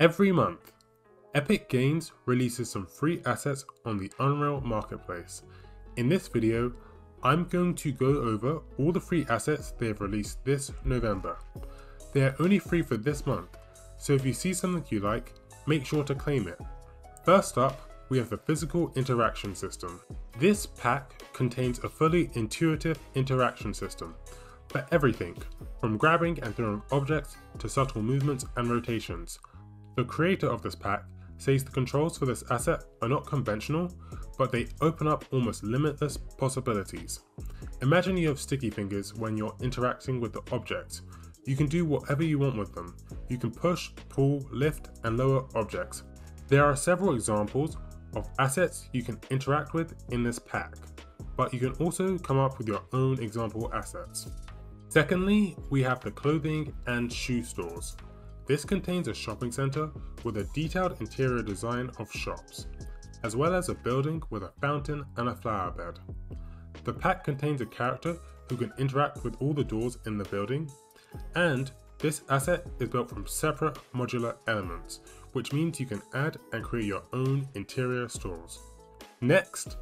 Every month, Epic Games releases some free assets on the Unreal Marketplace. In this video, I'm going to go over all the free assets they have released this November. They are only free for this month, so if you see something you like, make sure to claim it. First up, we have the Physical Interaction System. This pack contains a fully intuitive interaction system for everything, from grabbing and throwing objects to subtle movements and rotations. The creator of this pack says the controls for this asset are not conventional, but they open up almost limitless possibilities. Imagine you have sticky fingers when you're interacting with the object. You can do whatever you want with them. You can push, pull, lift, and lower objects. There are several examples of assets you can interact with in this pack, but you can also come up with your own example assets. Secondly, we have the clothing and shoe stores. This contains a shopping center with a detailed interior design of shops, as well as a building with a fountain and a flower bed. The pack contains a character who can interact with all the doors in the building, and this asset is built from separate modular elements, which means you can add and create your own interior stores. Next,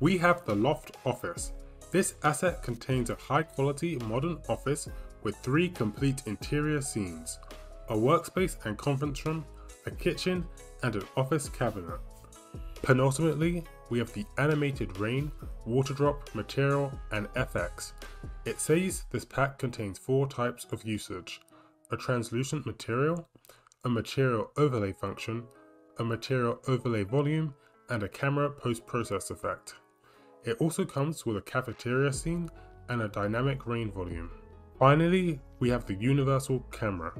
we have the Loft Office. This asset contains a high quality modern office with three complete interior scenes, a workspace and conference room, a kitchen, and an office cabinet. Penultimately, we have the animated rain, water drop, material, and FX. It says this pack contains four types of usage a translucent material, a material overlay function, a material overlay volume, and a camera post process effect. It also comes with a cafeteria scene and a dynamic rain volume. Finally, we have the universal camera.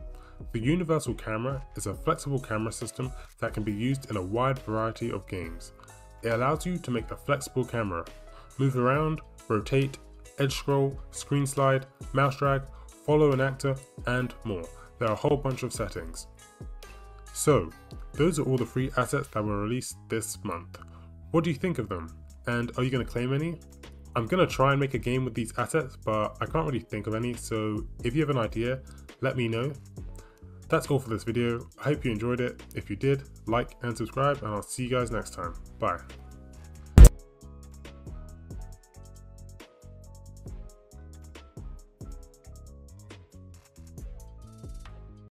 The Universal Camera is a flexible camera system that can be used in a wide variety of games. It allows you to make a flexible camera, move around, rotate, edge scroll, screen slide, mouse drag, follow an actor, and more. There are a whole bunch of settings. So, those are all the free assets that were released this month. What do you think of them? And are you going to claim any? I'm going to try and make a game with these assets, but I can't really think of any, so if you have an idea, let me know. That's all for this video. I hope you enjoyed it. If you did, like and subscribe, and I'll see you guys next time. Bye.